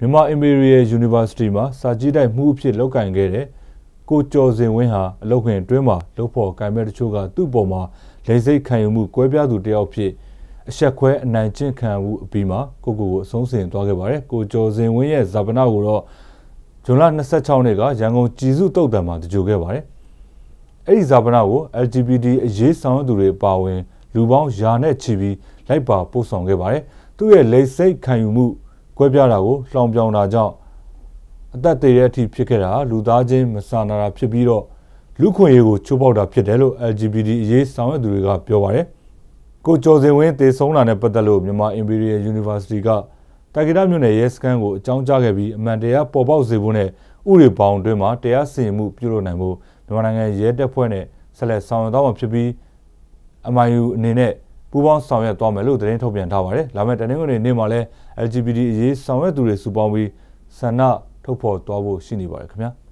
မြန်မာ Imperial University မှာစာကြည့်တိုက်မှုအဖြစ်လုပ်ကင်ခဲ့တဲ့ကိုကျော်စင်ဝင်းဟာအလောက်ခွင်အတွင်းမှာလှုပ်ဖို့ကင်မဲ့တချို့ကသူ့ပေါ်မှာလိမ့်စိတ်ခံယူမှုကွဲပြားသူတယောက်ဖြစ်အဆက်ခွဲအနိုင်ကျင့်ခံမှုအပြီးမှာကိုကိုကိုအဆုံးစင်သွားခဲ့ပါတယ်ကိုကျော်စင်ဝင်းရဲ့ဇာပနာကိုတော့ဇွန်လ26နှစ်ကရန်ကုန်ကြည်စုတုတ်တံမှာတကြိုခဲ့ပါတယ်အဲ့ဒီဇာပနာကို LGBT အရေးဆောင်သူတွေပါဝင် လူပေါင်းယာနဲ့ချီပြီးလိုက်ပါပို့ဆောင်ခဲ့ပါတယ်သူ့ရဲ့လိမ့်စိတ်ခံယူမှု ကွဲပြားတာကိုလှောင်ပြောင်တာကြောင့်အသက်သေးတဲ့အထိဖြစ်ခဲ့တာလူသားချင်းမစာနာတာဖြစ်ပြီးတော့လူခွင့်ရေးကိုချိုးဖောက်တာဖြစ်တယ်လို့ LGBT အရေးဆောင်ရွက်သူတွေကပြောပါတယ်ကိုကျော်စင်ဝင်းတေဆုံးတာနဲ့ပတ်သက်လို့မြန်မာ Imperial University ကတာဂီတာမြို့နယ်ရဲစခန်းကိုအကြောင်းကြားခဲ့ပြီးအမှန်တရားပေါ်ပေါက်စေဖို့နဲ့ဥပဒေပေါင်းအတွင်းမှာတရားစီရင်မှုပြုလုပ်နိုင်ဖို့မြန်မာနိုင်ငံရဲတပ်ဖွဲ့နဲ့ဆက်လက်ဆောင်ရွက်သွားမှာဖြစ်ပြီး MIU အနေနဲ့ ပူးပေါင်းဆောင်ရွက်သွားမယ်လို့သတင်းထုတ်ပြန်ထားပါတယ်။လာမယ့်တနင်္ဂနွေနေ့မှာလည်း LGBT အရေးဆောင်ရွက်သူတွေစုပေါင်းပြီးဆန္ဒထုတ်ဖော်သွားဖို့ရှိနေပါတယ်ခင်ဗျာ။